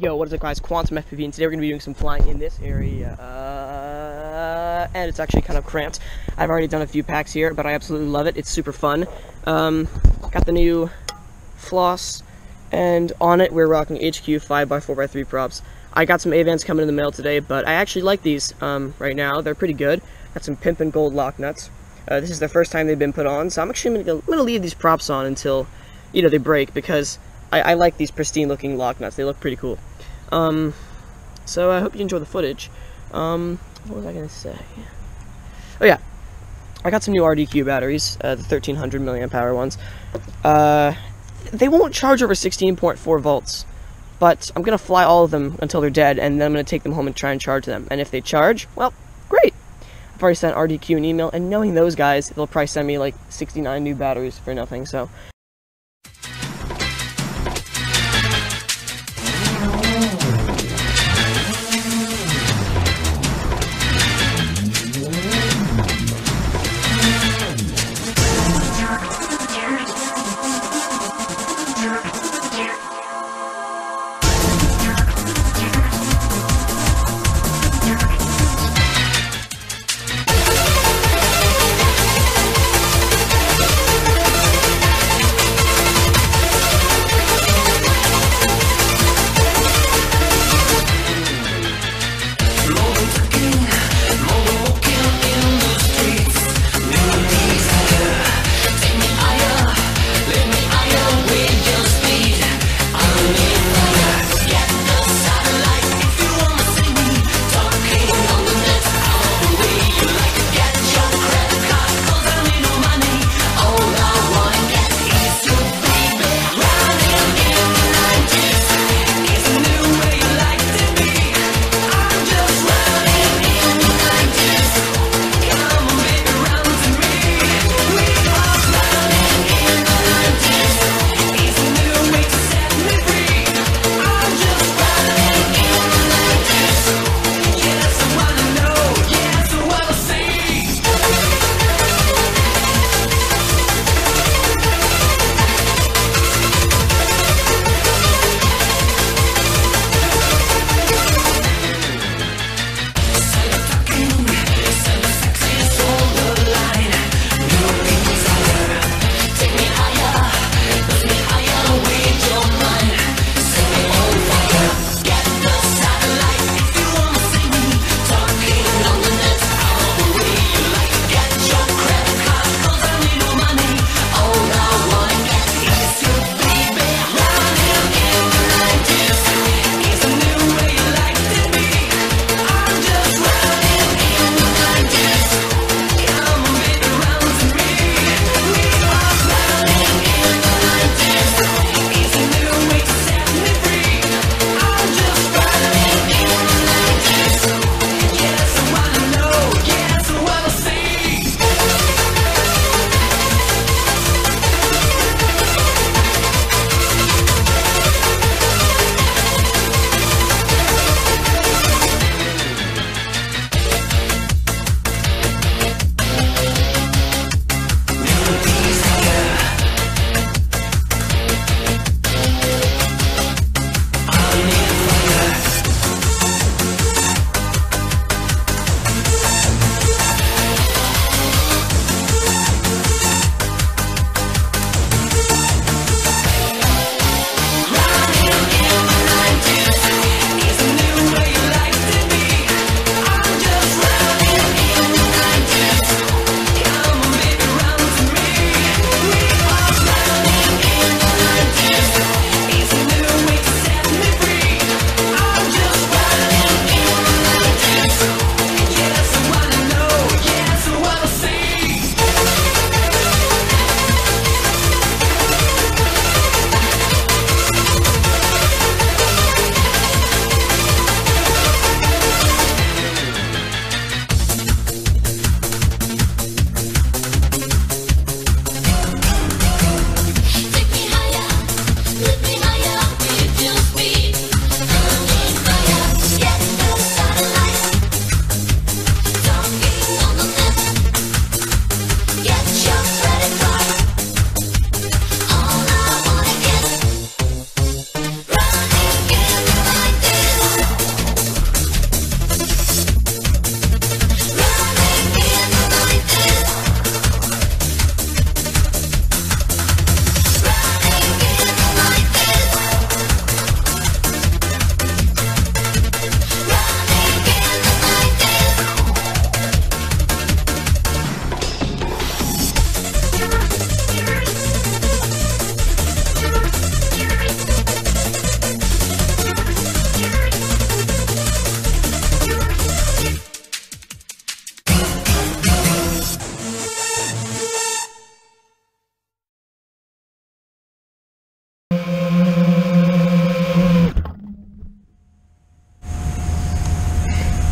Yo, what is up guys, Quantum FPV, and today we're going to be doing some flying in this area, uh, and it's actually kind of cramped. I've already done a few packs here, but I absolutely love it, it's super fun. Um, got the new floss, and on it we're rocking HQ 5x4x3 props. I got some Avans coming in the mail today, but I actually like these um, right now, they're pretty good. Got some Pimpin' Gold lock nuts. Uh, this is the first time they've been put on, so I'm actually going to leave these props on until, you know, they break, because I, I like these pristine looking lock nuts. They look pretty cool. Um, so I hope you enjoy the footage. Um, what was I going to say? Oh yeah, I got some new RDQ batteries, uh, the 1300 milliamp hour ones. Uh, they won't charge over 16.4 volts, but I'm going to fly all of them until they're dead, and then I'm going to take them home and try and charge them. And if they charge, well, great. I've already sent RDQ an email, and knowing those guys, they'll probably send me like 69 new batteries for nothing, so